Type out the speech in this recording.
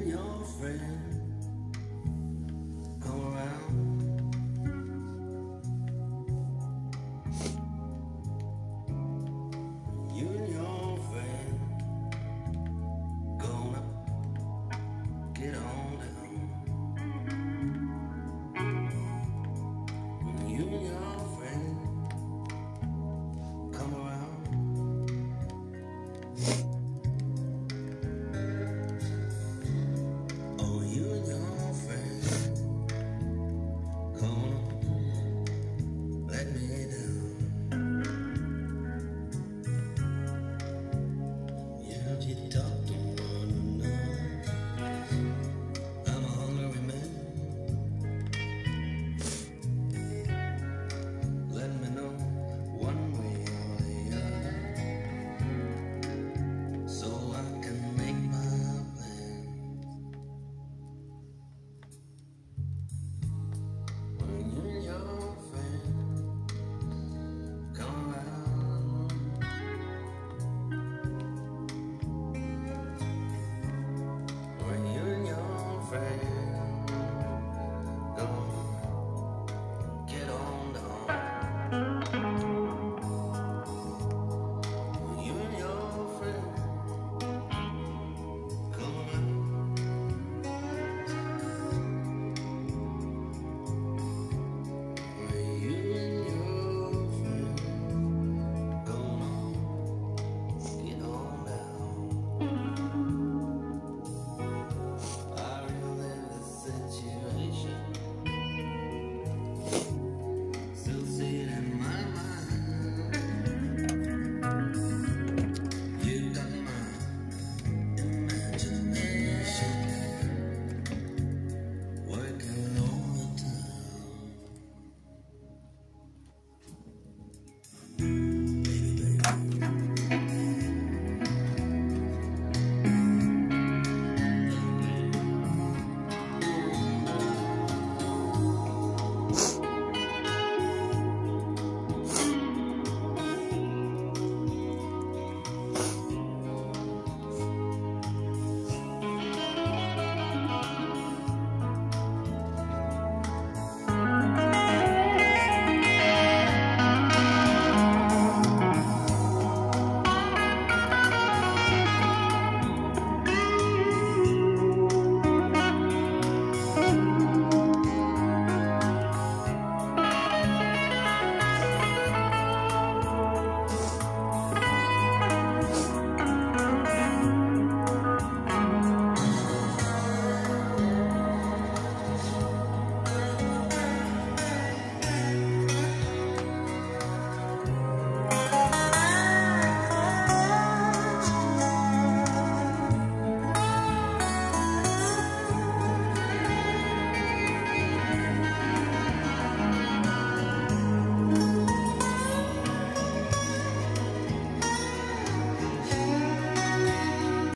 your friend.